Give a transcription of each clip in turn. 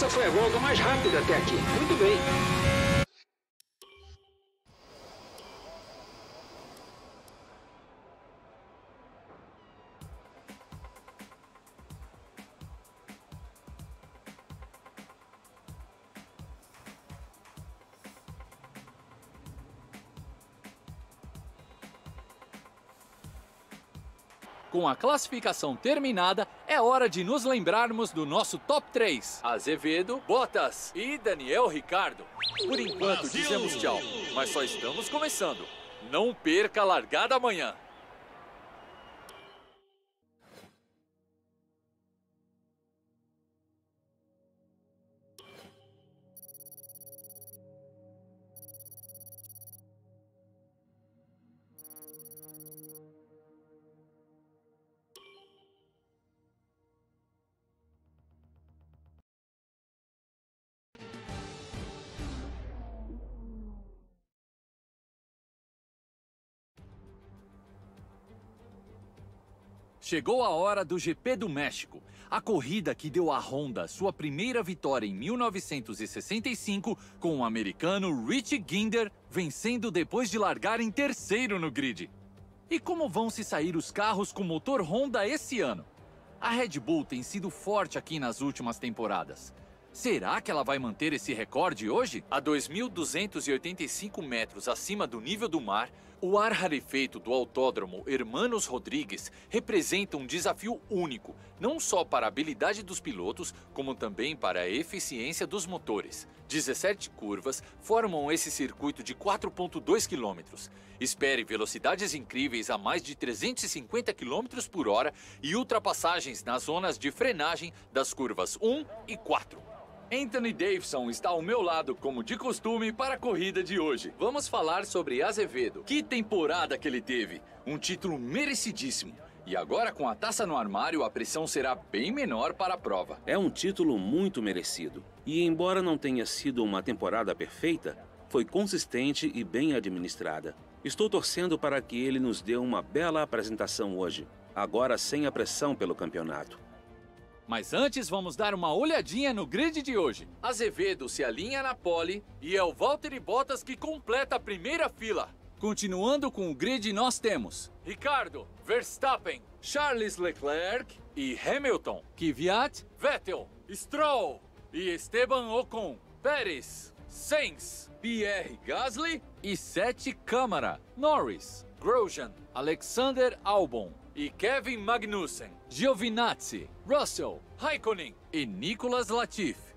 Essa foi a volta mais rápida até aqui. Muito bem. Com a classificação terminada, é hora de nos lembrarmos do nosso top 3. Azevedo, Bottas e Daniel Ricardo. Por enquanto dizemos tchau, mas só estamos começando. Não perca a largada amanhã. Chegou a hora do GP do México, a corrida que deu à Honda sua primeira vitória em 1965 com o americano Rich Ginder vencendo depois de largar em terceiro no grid. E como vão se sair os carros com motor Honda esse ano? A Red Bull tem sido forte aqui nas últimas temporadas. Será que ela vai manter esse recorde hoje? A 2.285 metros acima do nível do mar, o ar rarefeito do autódromo Hermanos Rodrigues representa um desafio único, não só para a habilidade dos pilotos, como também para a eficiência dos motores. 17 curvas formam esse circuito de 4,2 quilômetros. Espere velocidades incríveis a mais de 350 km por hora e ultrapassagens nas zonas de frenagem das curvas 1 e 4. Anthony Davidson está ao meu lado, como de costume, para a corrida de hoje. Vamos falar sobre Azevedo. Que temporada que ele teve! Um título merecidíssimo. E agora, com a taça no armário, a pressão será bem menor para a prova. É um título muito merecido. E, embora não tenha sido uma temporada perfeita, foi consistente e bem administrada. Estou torcendo para que ele nos dê uma bela apresentação hoje, agora sem a pressão pelo campeonato. Mas antes vamos dar uma olhadinha no grid de hoje. Azevedo se alinha na pole e é o Valtteri Bottas que completa a primeira fila. Continuando com o grid nós temos Ricardo, Verstappen, Charles Leclerc e Hamilton, Kvyat, Vettel, Stroll e Esteban Ocon, Pérez, Sainz, Pierre Gasly e Sete Câmara, Norris, Grosjean, Alexander Albon e Kevin Magnussen, Giovinazzi, Russell, Raikkonen e Nicolas Latifi.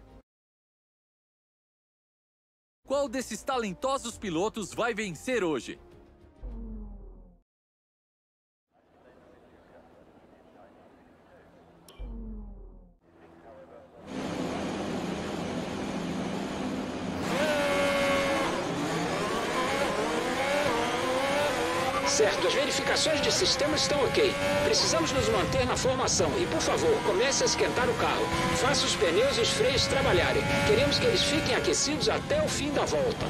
Qual desses talentosos pilotos vai vencer hoje? Certo, as verificações de sistema estão ok. Precisamos nos manter na formação e, por favor, comece a esquentar o carro. Faça os pneus e os freios trabalharem. Queremos que eles fiquem aquecidos até o fim da volta.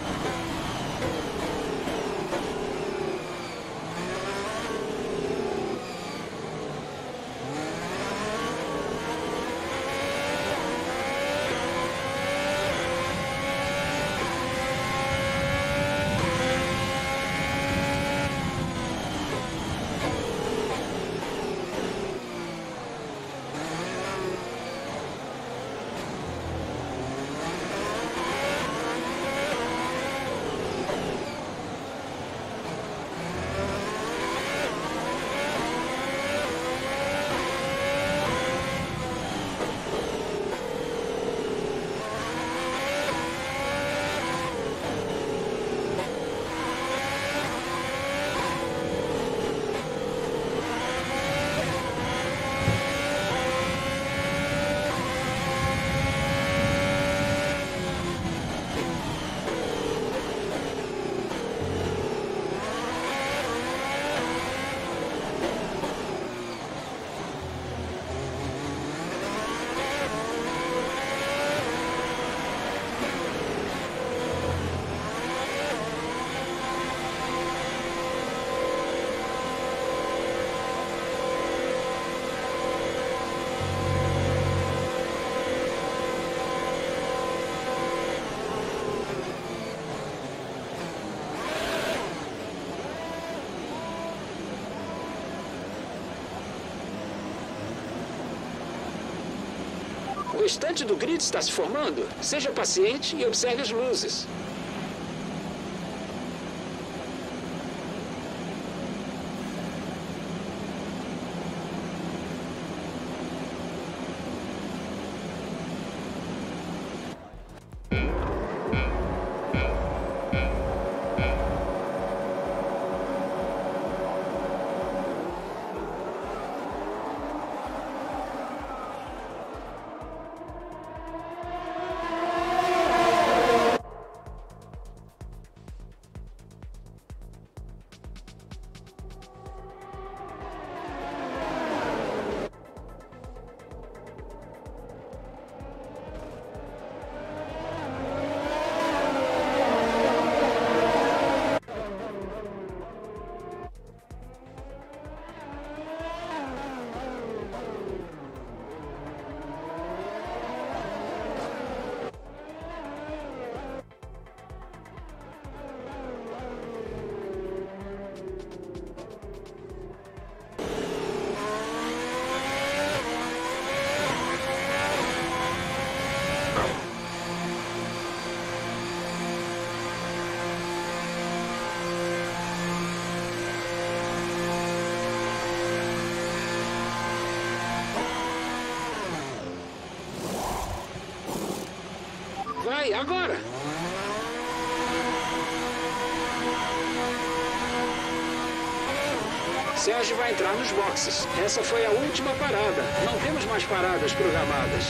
O restante do grid está se formando. Seja paciente e observe as luzes. Agora! Sérgio vai entrar nos boxes. Essa foi a última parada. Não temos mais paradas programadas.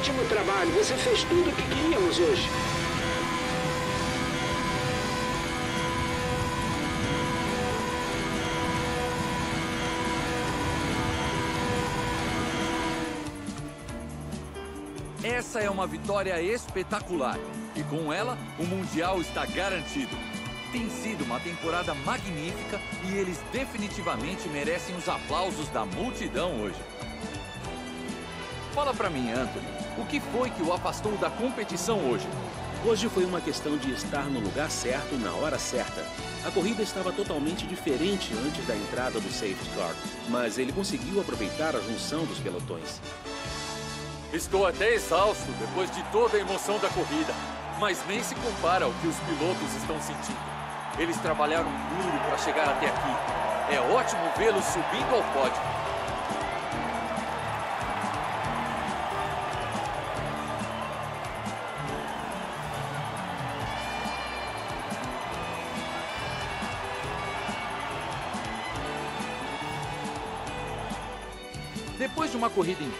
Ótimo trabalho. Você fez tudo o que queríamos hoje. Essa é uma vitória espetacular. E com ela, o Mundial está garantido. Tem sido uma temporada magnífica e eles definitivamente merecem os aplausos da multidão hoje. Fala pra mim, Anthony, o que foi que o afastou da competição hoje? Hoje foi uma questão de estar no lugar certo na hora certa. A corrida estava totalmente diferente antes da entrada do safety car, mas ele conseguiu aproveitar a junção dos pelotões. Estou até exausto depois de toda a emoção da corrida, mas nem se compara ao que os pilotos estão sentindo. Eles trabalharam duro para chegar até aqui. É ótimo vê-los subindo ao pódio.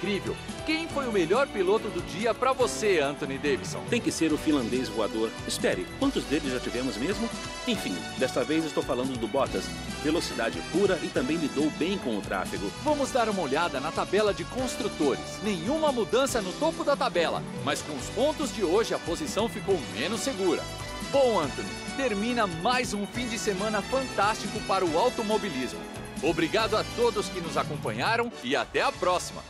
Incrível, quem foi o melhor piloto do dia para você, Anthony Davidson? Tem que ser o finlandês voador. Espere, quantos deles já tivemos mesmo? Enfim, desta vez estou falando do Bottas. Velocidade pura e também lidou bem com o tráfego. Vamos dar uma olhada na tabela de construtores. Nenhuma mudança no topo da tabela, mas com os pontos de hoje a posição ficou menos segura. Bom, Anthony, termina mais um fim de semana fantástico para o automobilismo. Obrigado a todos que nos acompanharam e até a próxima!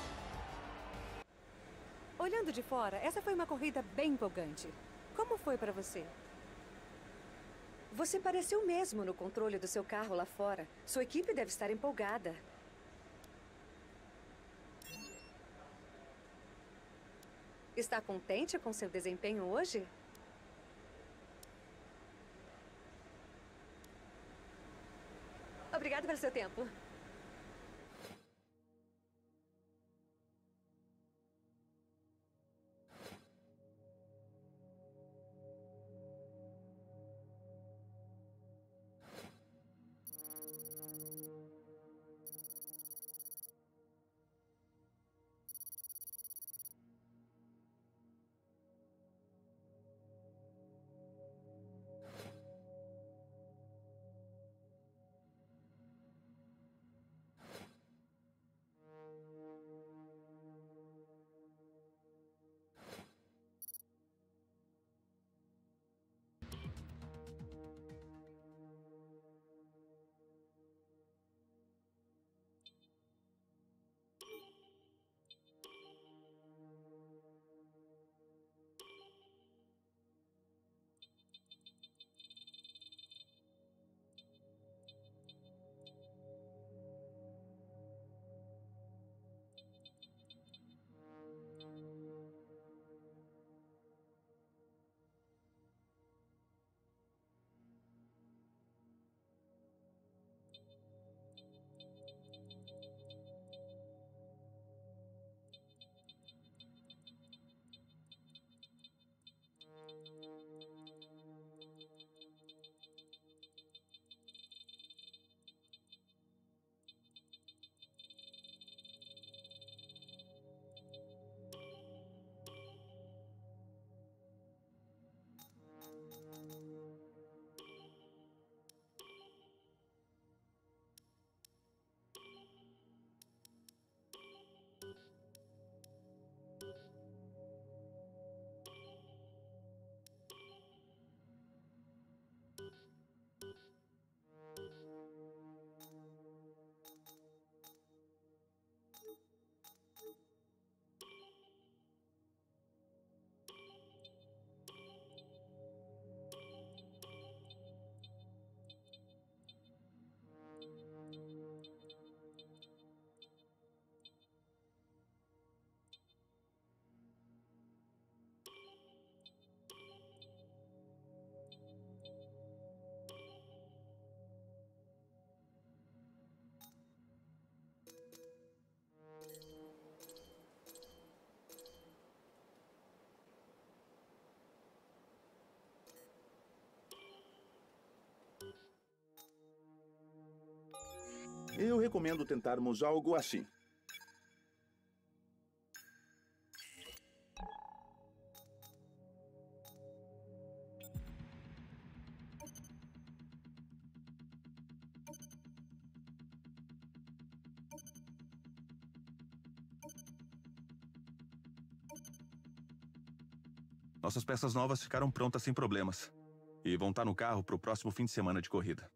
Olhando de fora, essa foi uma corrida bem empolgante. Como foi para você? Você pareceu mesmo no controle do seu carro lá fora. Sua equipe deve estar empolgada. Está contente com seu desempenho hoje? Obrigada pelo seu tempo. Eu recomendo tentarmos algo assim. Nossas peças novas ficaram prontas sem problemas. E vão estar no carro para o próximo fim de semana de corrida.